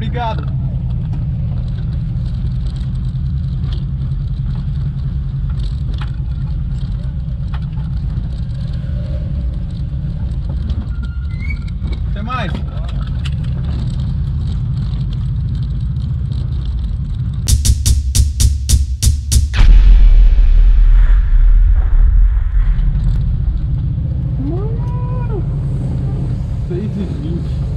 obrigado. Até mais. Mano, 6 e 20.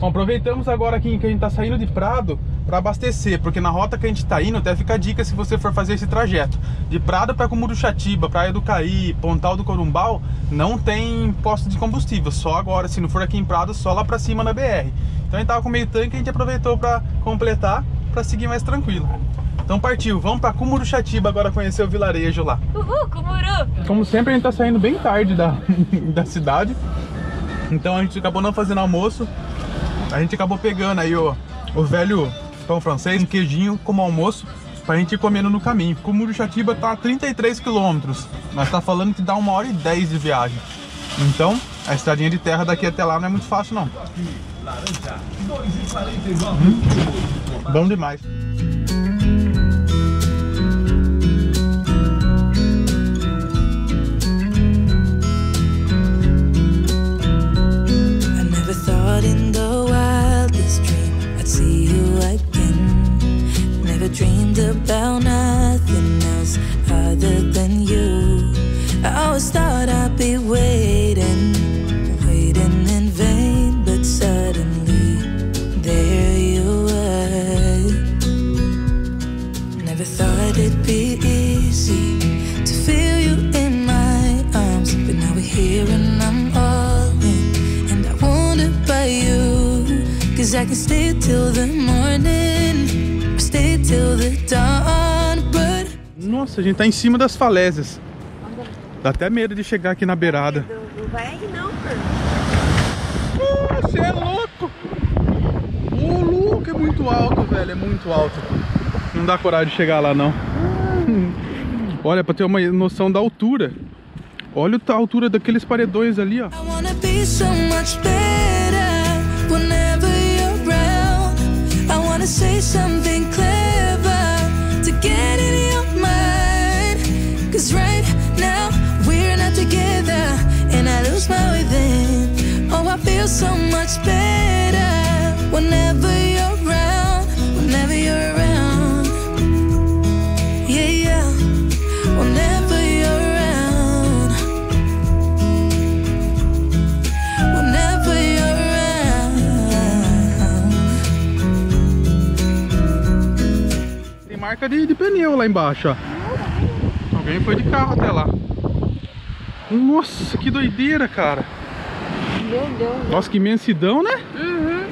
Bom, aproveitamos agora aqui que a gente tá saindo de Prado para abastecer, porque na rota que a gente tá indo, até fica a dica se você for fazer esse trajeto. De Prado para Cumuruxatiba, Praia do Caí, Pontal do Corumbau, não tem posto de combustível, só agora, se não for aqui em Prado, só lá para cima na BR. Então a gente tava com meio tanque, a gente aproveitou para completar, para seguir mais tranquilo. Então partiu, vamos para Cumuruxatiba agora conhecer o vilarejo lá. Uhul, Kumuru! Como sempre, a gente tá saindo bem tarde da, da cidade. Então a gente acabou não fazendo almoço. A gente acabou pegando aí o, o velho pão francês, um queijinho como almoço, pra gente ir comendo no caminho. Cumuruxatiba tá a 33 quilômetros, mas tá falando que dá uma hora e 10 de viagem. Então, a estradinha de terra daqui até lá não é muito fácil não. Hum, bom demais. Dream I'd see you again. Never dreamed about nothing else other than you. I always thought I'd be can stay till the morning, or stay till the dawn, but Nossa, a gente tá em cima das falésias. Dá até medo de chegar aqui na beirada. Não vai aí não, Você é louco! Ô, louco, é muito alto, velho, é muito alto. Não dá coragem de chegar lá, não. Olha, pra ter uma noção da altura. Olha a altura daqueles paredões ali, ó. I wanna be so much better I wanna say something clever to get in your mind. Cause right now we're not together and I lose my way. Oh, I feel so much marca de, de pneu lá embaixo, ó. Alguém foi de carro até lá. Nossa, que doideira, cara. Meu Deus. Nossa, que imensidão, né? Uhum.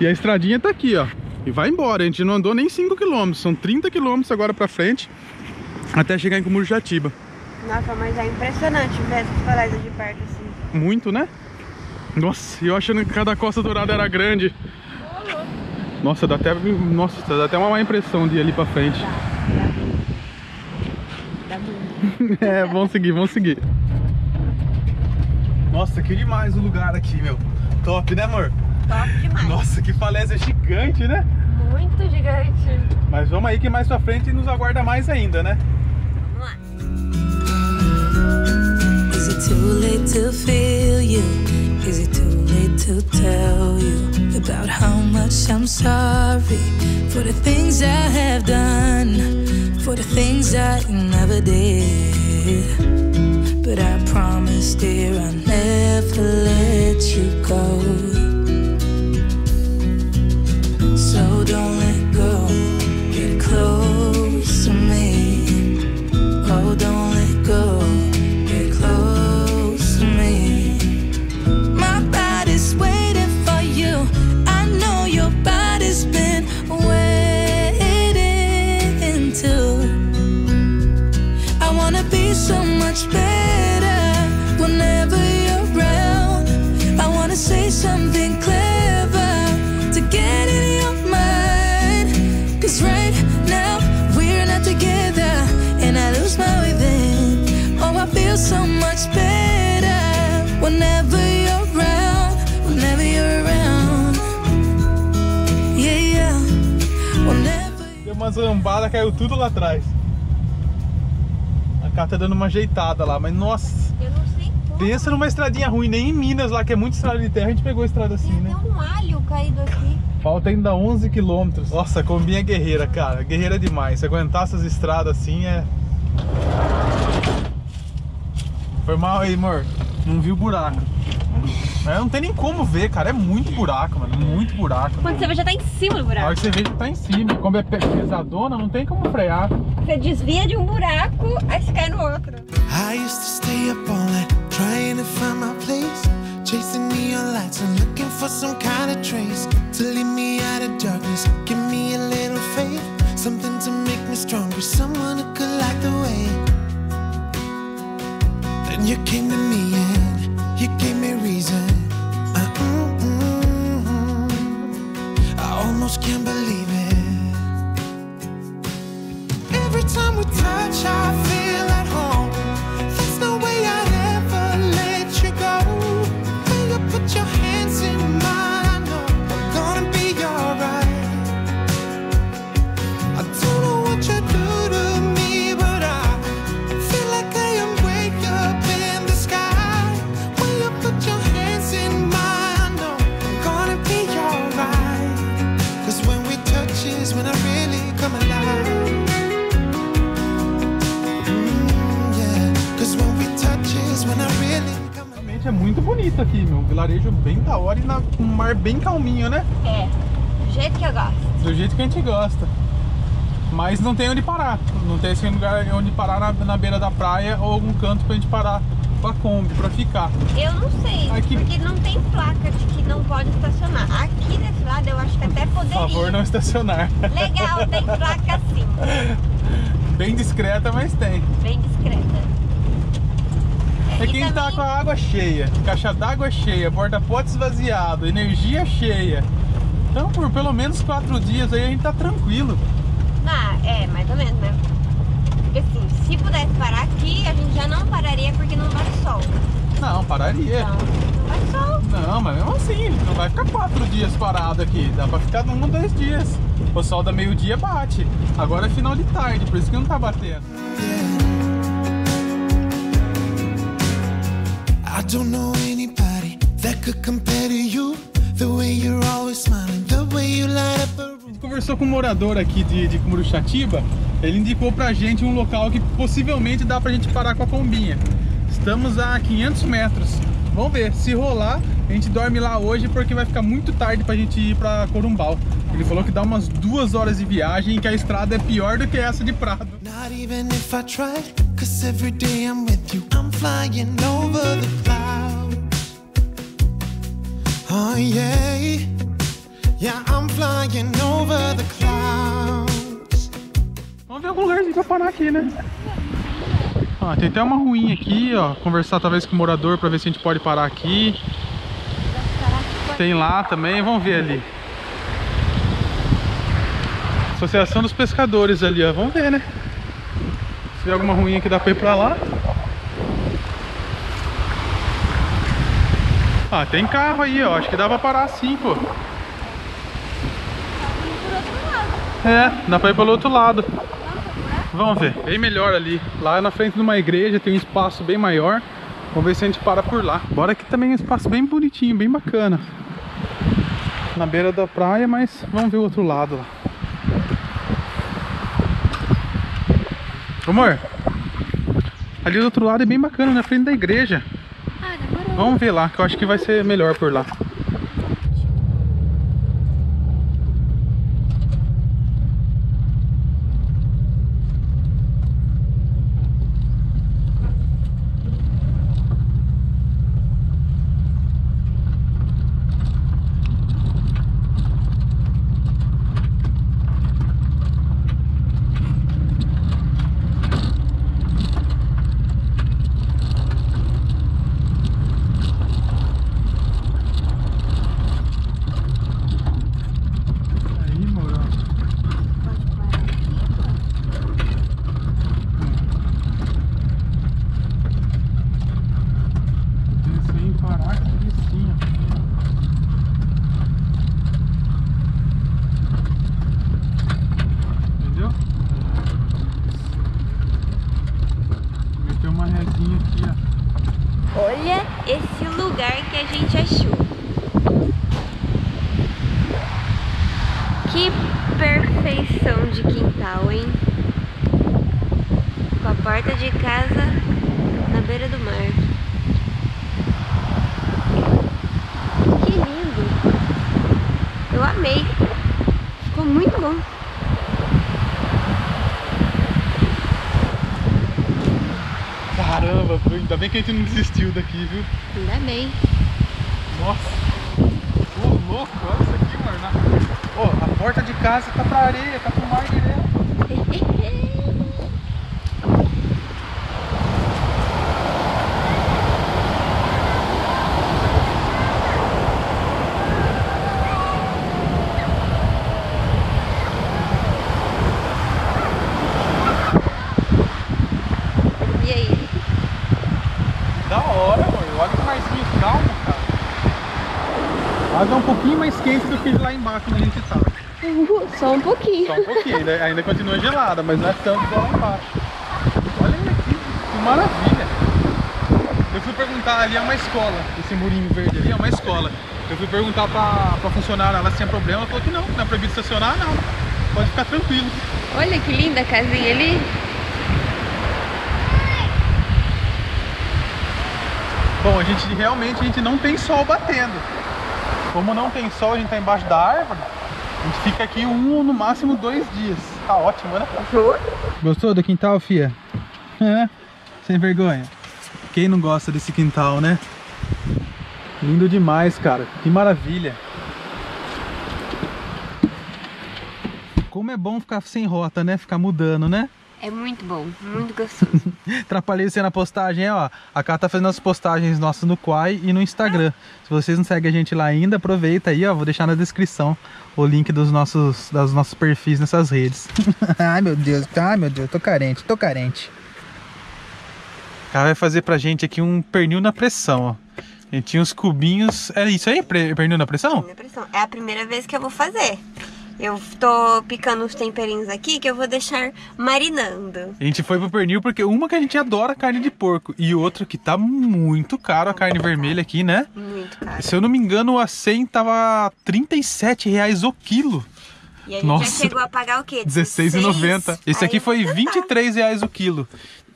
E a estradinha tá aqui, ó. E vai embora. A gente não andou nem 5 km. São 30 km agora pra frente. Até chegar em Cumurujatiba. Nossa, mas é impressionante ver essas falésias de perto assim. Muito, né? Nossa, eu achando que cada costa dourada era grande. Nossa, dá até, nossa, dá até uma má impressão de ir ali pra frente. Dá muito. É, vamos seguir, vamos seguir. Nossa, que demais o lugar aqui, meu. Top, né, amor? Top demais. Nossa, que falésia gigante, né? Muito gigante. Mas vamos aí que mais pra frente nos aguarda mais ainda, né? Vamos lá. Is it too late to feel you? Is it too late to tell you about how much I'm sorry for the things I have done, for the things I never did? But I promise, dear, I'll never let you go. Umas rambadas, caiu tudo lá atrás. A Cá tá dando uma ajeitada lá, mas nossa, Eu não sei como. pensa numa estradinha ruim, nem em Minas lá, que é muito estrada de terra, a gente pegou a estrada assim, Tem né? até um alho caído aqui. Falta ainda 11 quilômetros. Nossa, a Kombi é guerreira, cara. Guerreira demais. Se aguentar essas estradas assim é. Foi mal aí, amor. Não viu o buraco. Mas não tem nem como ver, cara. É muito buraco, mano. Muito buraco. Quando você vê, já tá em cima do A hora buraco. que você vê, já tá em cima. Como é pe- pesadona, não tem como frear. Você desvia de um buraco, aí você cai no outro. I used to stay up all night trying to find my place, chasing neon lights and looking for some kind of trace to lead me out of darkness. Give me a little faith, something to make me stronger, someone who could light the you came to me é muito bonito aqui, meu. Vilarejo bem da hora e na, um mar bem calminho, né? É, do jeito que eu gosto. Do jeito que a gente gosta. Mas não tem onde parar. Não tem assim, lugar onde parar na, na beira da praia ou algum canto pra gente parar com a Kombi pra ficar. Eu não sei, Aqui- porque não tem placa de que não pode estacionar. Aqui desse lado eu acho que até Por poderia. favor, não estacionar. Legal, tem placa sim. Bem discreta, mas tem. Bem discreta. É quem tá também- com a água cheia, caixa d'água cheia, porta-potes esvaziado, energia cheia. Então, por pelo menos quatro dias aí a gente tá tranquilo. Ah, é, mais ou menos, né? Porque assim, se pudesse parar aqui, a gente já não pararia porque não vai sol. Não, pararia. Então, não vai sol. Não, mas mesmo assim, não vai ficar quatro dias parado aqui. Dá pra ficar um, dois dias. O sol da meio-dia bate. Agora é final de tarde, por isso que não tá batendo. I don't know anybody that could compare to you. The way you're always smiling, the way you light up a room. Conversou com um morador aqui de, de Muruxatiba. Ele indicou pra gente um local que possivelmente dá pra gente parar com a combinha. Estamos a 500 metros. Vamos ver, se rolar, a gente dorme lá hoje porque vai ficar muito tarde pra gente ir pra Corumbau. Ele falou que dá umas duas horas de viagem e que a estrada é pior do que essa de Prado. Not even if I tried, cause every day I'm with you, I'm flying over the clouds. Oh, yeah. Yeah, I'm flying over the clouds. Vamos ver algum lugarzinho pra parar aqui, né? Ó, tem até uma ruinha aqui, ó. Conversar talvez com o morador pra ver se a gente pode parar aqui. Tem lá também, vamos ver ali. Associação dos Pescadores ali, ó. Vamos ver, né? Se tem alguma ruinha que dá pra ir pra lá. Ah, tem carro aí, ó. Acho que dá pra parar sim, pô. É, dá pra ir pelo outro lado. Vamos ver, bem melhor ali. Lá na frente de uma igreja tem um espaço bem maior. Vamos ver se a gente para por lá. Bora aqui também é um espaço bem bonitinho, bem bacana. Na beira da praia, mas vamos ver o outro lado lá. Amor, ali do outro lado é bem bacana, na frente da igreja. Ah, demorou. Vamos ver lá, que eu acho que vai ser melhor por lá. De quintal, hein? Com a porta de casa na beira do mar. Que lindo! Eu amei. Ficou muito bom. Caramba, foi- ainda bem que a gente não desistiu daqui, viu? Ainda bem. Nossa. Louco, olha isso aqui, porta de casa tá pra areia, tá pro mar direto. E aí? Da hora, mano. Olha que marzinho calmo, cara. Água é um pouquinho mais quente do que lá embaixo onde a gente tá. Só um pouquinho. Só um pouquinho, ainda, ainda continua gelada, mas não é tanto igual lá embaixo. Olha aqui, que maravilha. Eu fui perguntar, ali é uma escola, esse murinho verde ali é uma escola. Eu fui perguntar pra, pra funcionária, ela se tinha problema, ela falou que não, não é proibido estacionar, não. Pode ficar tranquilo. Olha que linda a casinha ali. Bom, a gente realmente a gente não tem sol batendo. Como não tem sol, a gente tá embaixo da árvore, gente fica aqui um, no máximo dois dias. Tá ótimo, né? Gostou do quintal, fia? É, sem vergonha. Quem não gosta desse quintal, né? Lindo demais, cara. Que maravilha. Como é bom ficar sem rota, né? Ficar mudando, né? É muito bom, muito gostoso. Atrapalhei você na postagem, ó. A Cá tá fazendo as postagens nossas no Quai e no Instagram. Se vocês não seguem a gente lá ainda, aproveita aí, ó. Vou deixar na descrição o link dos nossos, dos nossos perfis nessas redes. ai meu Deus, ai meu Deus, tô carente, tô carente. O cara vai fazer pra gente aqui um pernil na pressão, ó. A gente tinha uns cubinhos. É isso aí, pernil na pressão? Minha pressão. É a primeira vez que eu vou fazer. Eu tô picando os temperinhos aqui que eu vou deixar marinando. A gente foi pro pernil porque uma que a gente adora carne de porco e outra que tá muito caro a carne vermelha aqui, né? Muito caro. Se eu não me engano, o A100 tava 37 reais o quilo. E a gente Nossa. já chegou a pagar o quê? R$16,90. Esse aqui foi tá. 23 reais o quilo.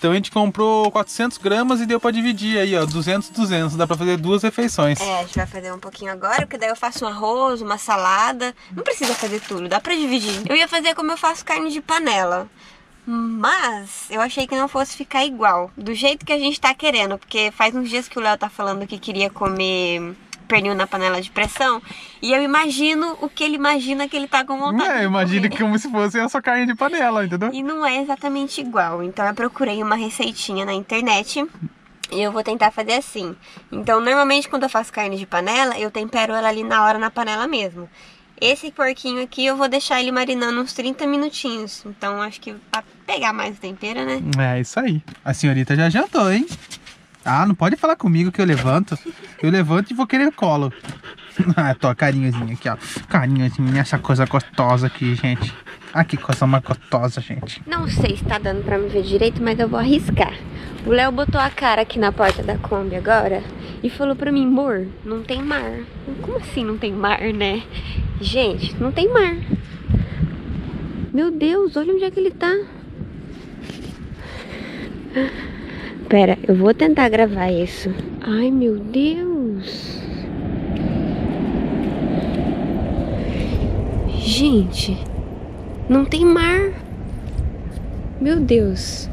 Então a gente comprou 400 gramas e deu pra dividir aí, ó, 200, 200. Dá pra fazer duas refeições. É, a gente vai fazer um pouquinho agora, porque daí eu faço um arroz, uma salada. Não precisa fazer tudo, dá pra dividir. Eu ia fazer como eu faço carne de panela. Mas eu achei que não fosse ficar igual, do jeito que a gente tá querendo, porque faz uns dias que o Léo tá falando que queria comer pernil na panela de pressão, e eu imagino o que ele imagina que ele tá com vontade. É, imagina como se fosse a sua carne de panela, entendeu? E não é exatamente igual. Então eu procurei uma receitinha na internet e eu vou tentar fazer assim. Então, normalmente quando eu faço carne de panela, eu tempero ela ali na hora na panela mesmo. Esse porquinho aqui eu vou deixar ele marinando uns 30 minutinhos. Então acho que pra pegar mais o tempero, né? É isso aí. A senhorita já jantou, hein? Ah, não pode falar comigo que eu levanto. Eu levanto e vou querer colo. Ah, tô, carinhozinho aqui, ó. Carinhozinho, essa coisa gostosa aqui, gente. Ah, que coisa mais gostosa, gente. Não sei se tá dando pra me ver direito, mas eu vou arriscar. O Léo botou a cara aqui na porta da Kombi agora e falou pra mim, amor, não tem mar. Como assim não tem mar, né? Gente, não tem mar. Meu Deus, olha onde é que ele tá. Pera, eu vou tentar gravar isso. Ai, meu Deus. Gente, não tem mar. Meu Deus.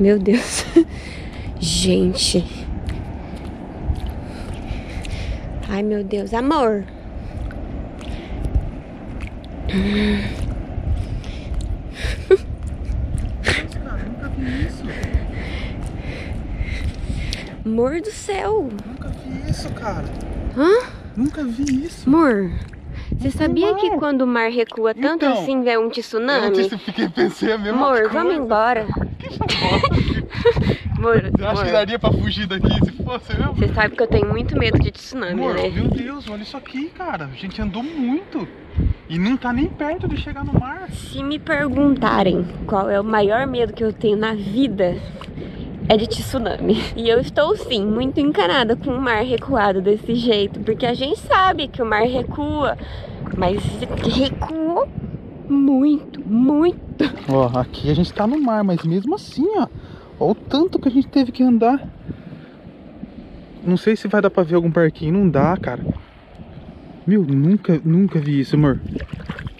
Meu Deus. Gente. Ai, meu Deus. Amor. Nunca vi isso. Amor do céu. Nunca vi isso, cara. Hã? Nunca vi isso. Amor. Você sabia que quando o mar recua tanto Então, assim vem um Eu tsunami? não fiquei, pensei a mesma Amor, coisa. vamos embora. Amor, Eu acho que amor, daria pra fugir daqui se fosse eu. você sabe que eu tenho muito medo de tsunami, Amor, né? meu Deus, olha isso aqui, cara. A gente andou muito. E não tá nem perto de chegar no mar. Se me perguntarem qual é o maior medo que eu tenho na vida, é de tsunami. E eu estou sim muito encanada com o mar recuado desse jeito, porque a gente sabe que o mar recua, mas recuou muito, muito. Ó, aqui a gente tá no mar, mas mesmo assim, ó. Ó o tanto que a gente teve que andar. Não sei se vai dar pra ver algum parquinho. Não dá, cara. Meu, nunca, nunca vi isso, amor.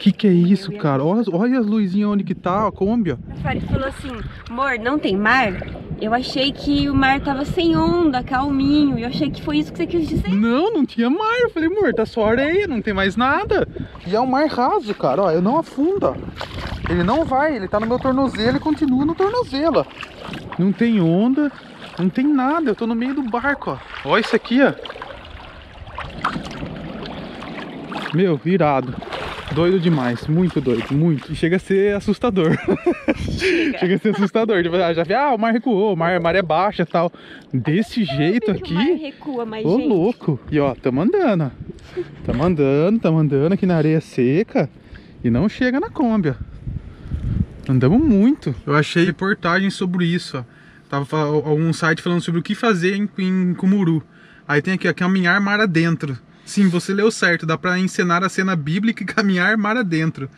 Que que é isso, cara? Olha, olha as luzinhas onde que tá, a Kombi, ó. Fari falou assim, amor, não tem mar? Eu achei que o mar tava sem onda, calminho, eu achei que foi isso que você quis dizer. Não, não tinha mar. Eu falei, amor, tá só areia, não tem mais nada. E é um mar raso, cara, ó. Eu não afunda. ó. Ele não vai, ele tá no meu tornozelo e continua no tornozelo, ó. Não tem onda, não tem nada. Eu tô no meio do barco, ó. Olha isso aqui, ó. Meu, irado. Doido demais, muito doido, muito. E chega a ser assustador. chega a ser assustador. Tipo, ah, já vi, ah, o mar recuou, o mar, a maré baixa e tal. Desse jeito que O mar aqui. recua, mas Ô, gente, louco! E ó, tamo andando, ó. Tamo andando, tamo andando aqui na areia seca e não chega na Kombi, ó. Andamos muito. Eu achei reportagens sobre isso, ó. Tava algum site falando sobre o que fazer em, em Kumuru. Aí tem aqui, ó, caminhar mar adentro. Sim, você leu certo, dá pra encenar a cena bíblica e caminhar mar adentro.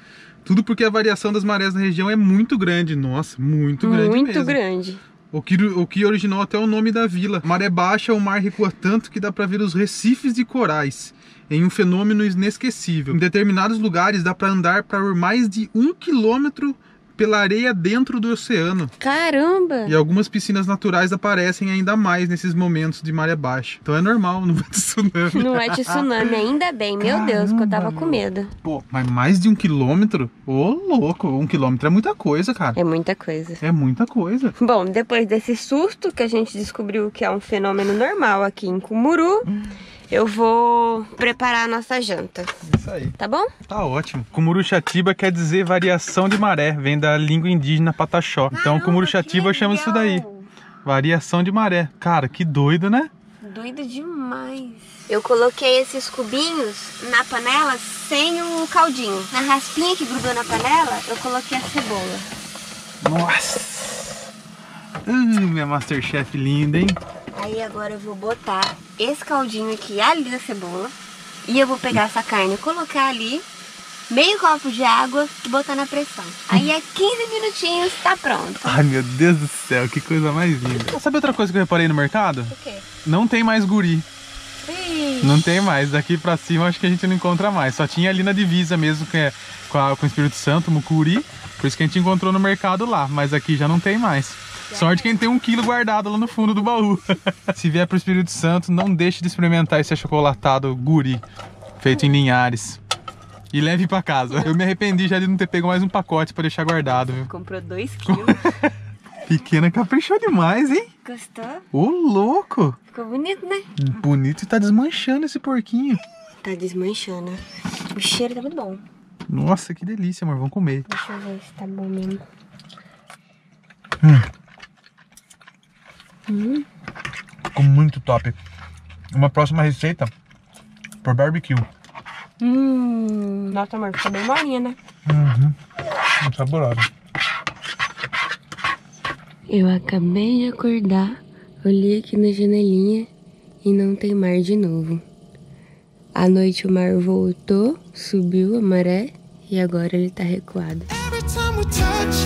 Tudo porque a variação das marés na região é muito grande. Nossa, muito grande muito mesmo. grande. O que, o que originou até o nome da vila. Maré baixa, o mar recua tanto que dá pra ver os recifes de corais. Em um fenômeno inesquecível. Em determinados lugares dá pra andar por mais de um quilômetro pela areia dentro do oceano. Caramba! E algumas piscinas naturais aparecem ainda mais nesses momentos de maré baixa. Então é normal, não ter tsunami. Não é tsunami, ainda bem. Meu Deus, que eu tava com medo. Pô, mas mais de um quilômetro? Ô, louco, um quilômetro é muita coisa, cara. É muita coisa. É muita coisa. Bom, depois desse susto que a gente descobriu que é um fenômeno normal aqui em Kumuru, eu vou preparar a nossa janta, Isso aí. tá bom? Tá ótimo. Kumuruxatiba quer dizer variação de maré, vem da língua indígena pataxó. Então Kumuruxatiba chama isso daí. Variação de maré. Cara, que doido, né? Doido demais. Eu coloquei esses cubinhos na panela sem o caldinho. Na raspinha que grudou na panela, eu coloquei a cebola. Nossa! Uh, minha Masterchef linda, hein? Aí agora eu vou botar esse caldinho aqui ali da cebola. E eu vou pegar essa carne e colocar ali, meio copo de água e botar na pressão. Aí é 15 minutinhos, tá pronto. Ai, meu Deus do céu, que coisa mais linda. Sabe outra coisa que eu reparei no mercado? O quê? Não tem mais guri. Ih, Não tem mais. Daqui pra cima acho que a gente não encontra mais. Só tinha ali na divisa mesmo, que é com, a- com o Espírito Santo, Mucuri. Por isso que a gente encontrou no mercado lá. Mas aqui já não tem mais. Sorte quem tem um quilo guardado lá no fundo do baú. Se vier pro Espírito Santo, não deixe de experimentar esse achocolatado guri, feito em Linhares. E leve pra casa. Eu me arrependi já de não ter pego mais um pacote pra deixar guardado, viu? comprou 2 quilos. Pequena caprichou demais, hein? Gostou? Ô, louco! Ficou bonito, né? Bonito e tá desmanchando esse porquinho. Tá desmanchando. O cheiro tá muito bom. Nossa, que delícia, amor. Vamos comer. Deixa eu ver se tá bom mesmo. Ficou muito top. Uma próxima receita por barbecue. Hum, nossa, amor, ficou bem molinha, né? Muito saborosa. Eu acabei de acordar, olhei aqui na janelinha e não tem mar de novo. À noite o mar voltou, subiu a maré e agora ele tá recuado. Every time we touch,